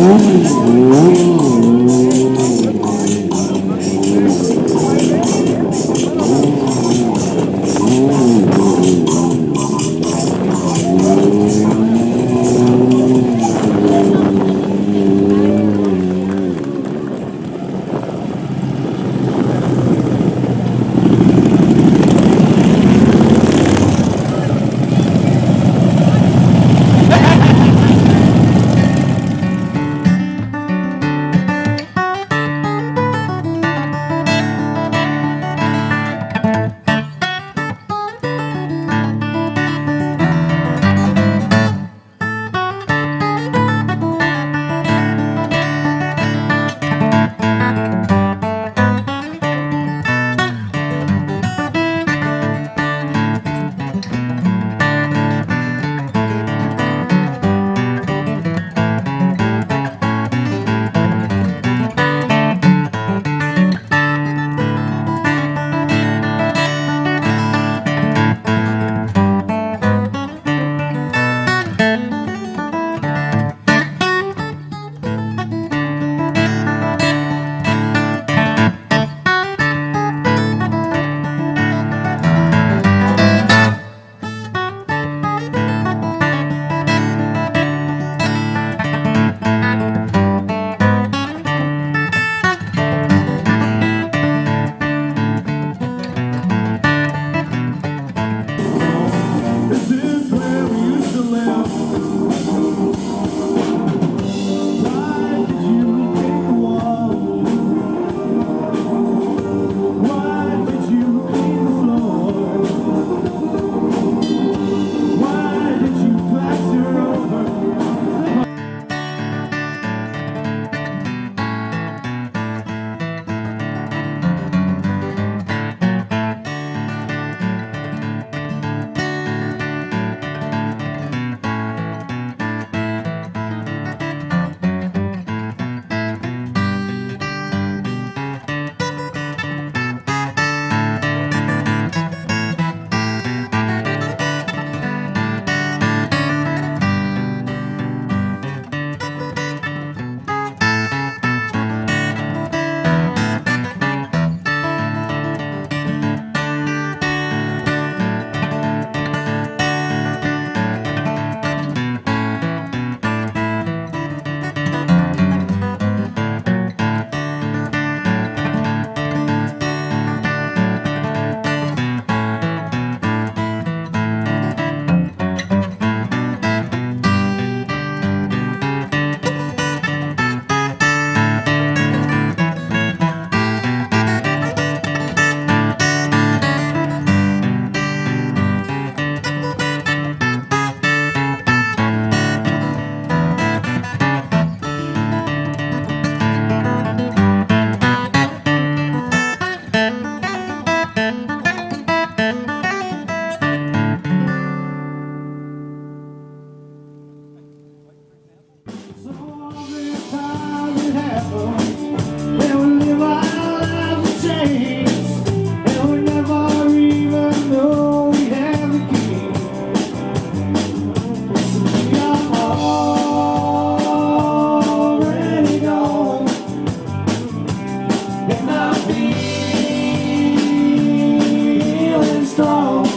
Mm, mm. Oh.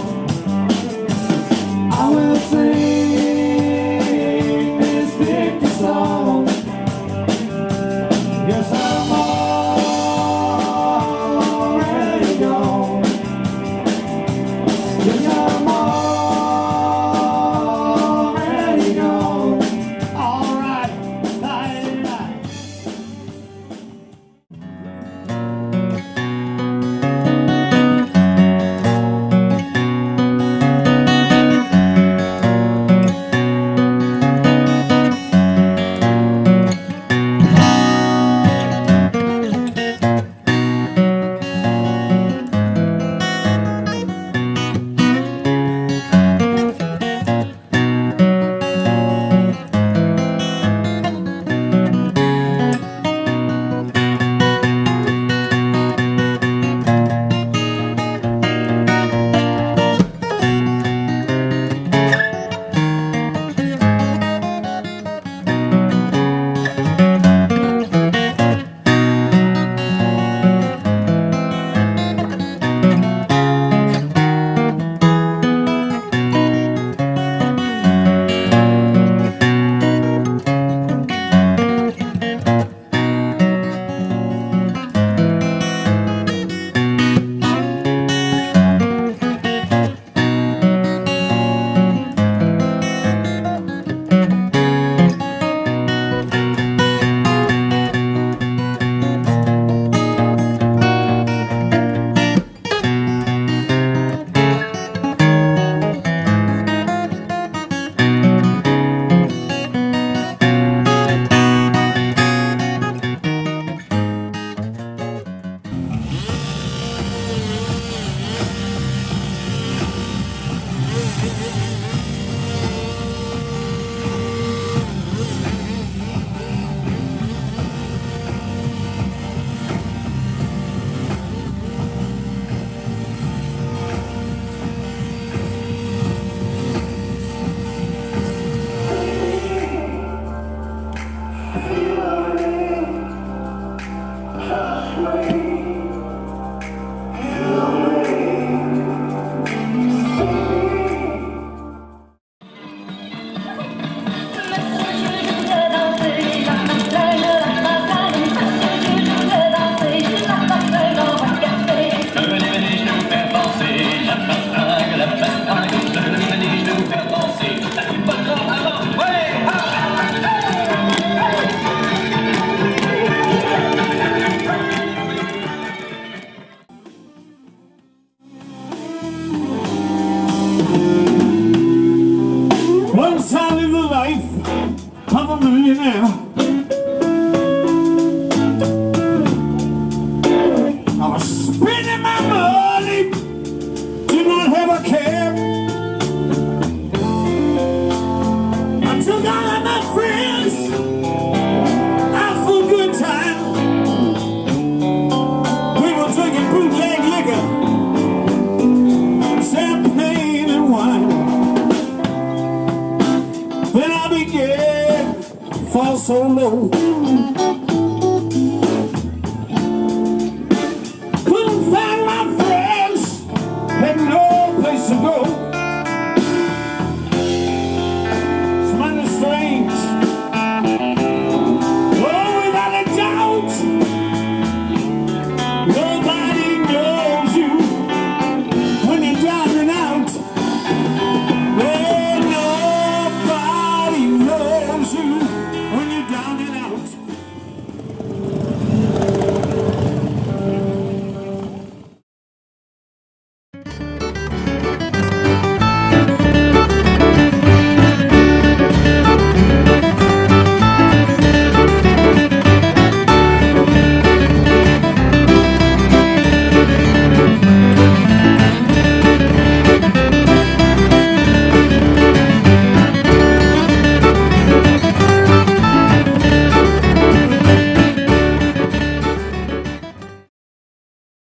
first time in my life, of a millionaire. falso não